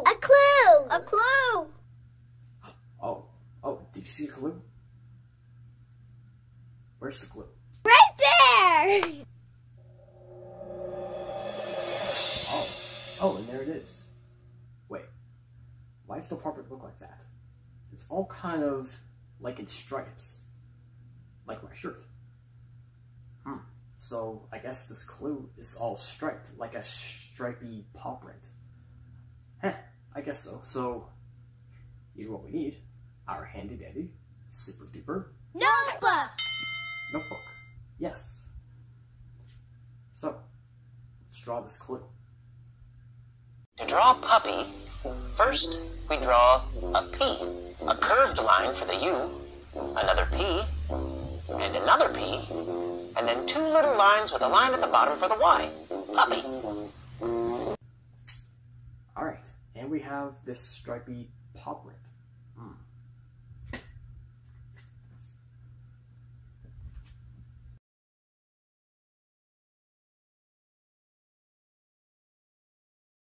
A clue. A clue. Oh, oh, did you see a clue? Where's the clue? Right there. Oh, oh, and there it is. Wait, why does the carpet look like that? It's all kind of like in stripes, like my shirt. Hmm. So I guess this clue is all striped, like a stripy paw print. Heh, I guess so. So, here's what we need. Our handy dandy, super duper Notebook. notebook. Yes. So, let's draw this clue. To draw a puppy, first we draw a P, a curved line for the U, another P, and another P, and then two little lines with a line at the bottom for the Y. Puppy. And we have this stripy print. Hmm.